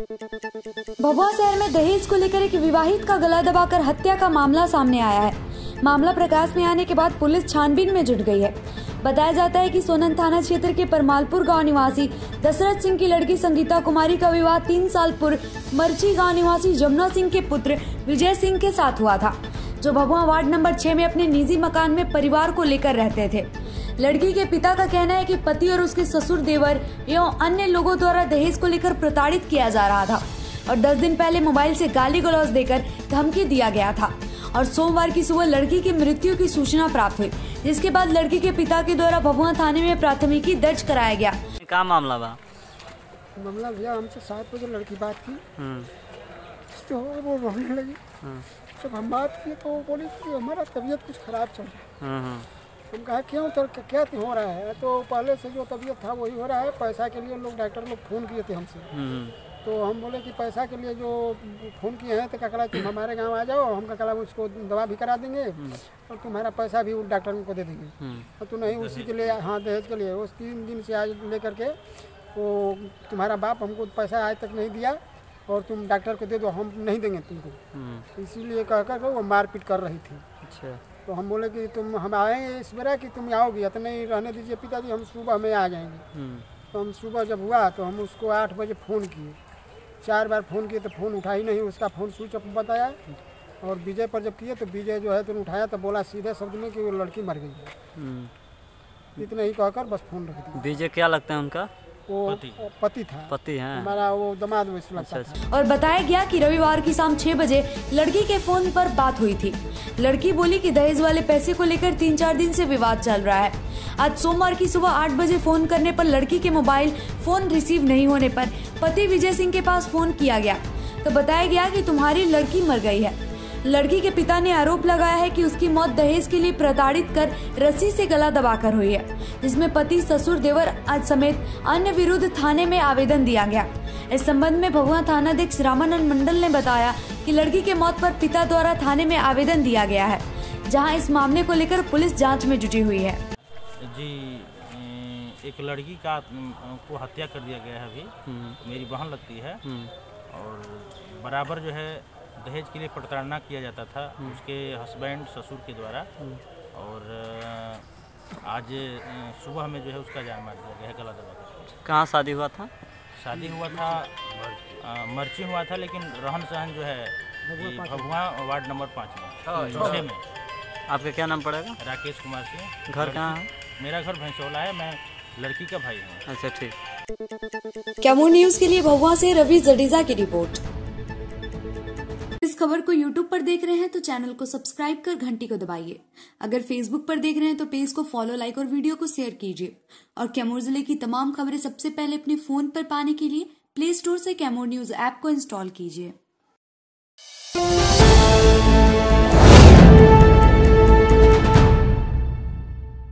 भभुआ शहर में दहेज को लेकर एक विवाहित का गला दबाकर हत्या का मामला सामने आया है। मामला प्रकाश में आने के बाद पुलिस छानबीन में जुट गई है। बताया जाता है कि सोनन थाना क्षेत्र के परमालपुर गाँव निवासी दशरथ सिंह की लड़की संगीता कुमारी का विवाह तीन साल पूर्व मर्ची गाँव निवासी जमुना सिंह के पुत्र विजय सिंह के साथ हुआ था, जो भभुआ वार्ड नंबर छह में अपने निजी मकान में परिवार को लेकर रहते थे। लड़की के पिता का कहना है कि पति और उसके ससुर देवर एवं अन्य लोगों द्वारा दहेज को लेकर प्रताड़ित किया जा रहा था और 10 दिन पहले मोबाइल से गाली गलौज देकर धमकी दिया गया था। और सोमवार की सुबह लड़की की मृत्यु की सूचना प्राप्त हुई जिसके बाद लड़की के पिता के द्वारा भभुआ थाने में प्राथमिकी दर्ज कराया गया। का मामला बा? मामला भैया हमसे सात बजे लड़की बात की। तो वो रोने लगी। हम्म, जब हम बात की तो बोली कि हमारा तबीयत कुछ खराब चल रहा है। हम्म, हम कहा क्यों तो क्या हो रहा है? तो पहले से जो तबीयत था वही हो रहा है। पैसा के लिए लोग डॉक्टर लोग फ़ोन किए थे हमसे। हम्म, तो हम बोले कि पैसा के लिए जो फ़ोन किए हैं तो ककड़ा तुम हमारे गाँव आ जाओ हम ककड़ा उसको दवा भी करा देंगे और तुम्हारा पैसा भी उन डॉक्टर को दे देंगे। हम्म, और तो नहीं उसी के लिए हाँ दहेज के लिए। उस तीन दिन से आज लेकर के वो तुम्हारा बाप हमको पैसा आज तक नहीं दिया और तुम डॉक्टर को दे दो हम नहीं देंगे तुमको। हम्म, इसीलिए कह कर वो मारपीट कर रही थी। अच्छा। तो हम बोले कि तुम हम आएँगे इस बेरा कि तुम आओगी तो नहीं रहने दीजिए पिताजी हम सुबह में आ जाएँगे। हम्म, तो हम सुबह जब हुआ तो हम उसको आठ बजे फ़ोन किए। चार बार फ़ोन किए तो फ़ोन उठा ही नहीं उसका फ़ोन स्विच ऑफ़ बताया। और विजय पर जब किए तो विजय जो है तो उठाया तो बोला सीधे शब्द में कि वो लड़की मर गई है। हम्म। इतना ही कहकर बस फ़ोन रख दिया। विजय क्या लगता है उनका? वो पति। था। पति हैं। हमारा वो दामाद अच्छा, था। और बताया गया कि रविवार की शाम छह बजे लड़की के फ़ोन पर बात हुई थी। लड़की बोली कि दहेज वाले पैसे को लेकर तीन चार दिन से विवाद चल रहा है। आज सोमवार की सुबह आठ बजे फ़ोन करने पर लड़की के मोबाइल फ़ोन रिसीव नहीं होने पर पति विजय सिंह के पास फ़ोन किया गया। तो बताया गया कि तुम्हारी लड़की मर गई है। लड़की के पिता ने आरोप लगाया है कि उसकी मौत दहेज के लिए प्रताड़ित कर रस्सी से गला दबाकर हुई है जिसमें पति ससुर देवर समेत अन्य विरुद्ध थाने में आवेदन दिया गया। इस संबंध में भगवान थानाध्यक्ष रामानंद मंडल ने बताया कि लड़की के मौत पर पिता द्वारा थाने में आवेदन दिया गया है जहाँ इस मामले को लेकर पुलिस जाँच में जुटी हुई है। जी एक लड़की का को हत्या कर दिया गया है अभी। मेरी बहन लगती है। हम्म, और बराबर जो है दहेज के लिए प्रताड़ना किया जाता था उसके हस्बैंड ससुर के द्वारा। और आज सुबह में जो है उसका जान मार दिया गया गला दबा कर। कहाँ शादी हुआ था? शादी हुआ था मर्ची हुआ था लेकिन रहन सहन जो है भभुआ वार्ड नंबर पाँच में छः में। आपका क्या नाम पड़ेगा? राकेश कुमार सिंह। घर कहाँ है? मेरा घर भैंसोला है मैं लड़की का भाई हूँ। अच्छा ठीक। कैमूर न्यूज़ के लिए भगवा से रवि जडेजा की रिपोर्ट। खबर को यूट्यूब पर देख रहे हैं तो चैनल को सब्सक्राइब कर घंटी को दबाइए। अगर फेसबुक पर देख रहे हैं तो पेज को फॉलो लाइक और वीडियो को शेयर कीजिए। और कैमूर ज़िले की तमाम खबरें सबसे पहले अपने फ़ोन पर पाने के लिए प्ले स्टोर से कैमूर न्यूज़ ऐप को इंस्टॉल कीजिए।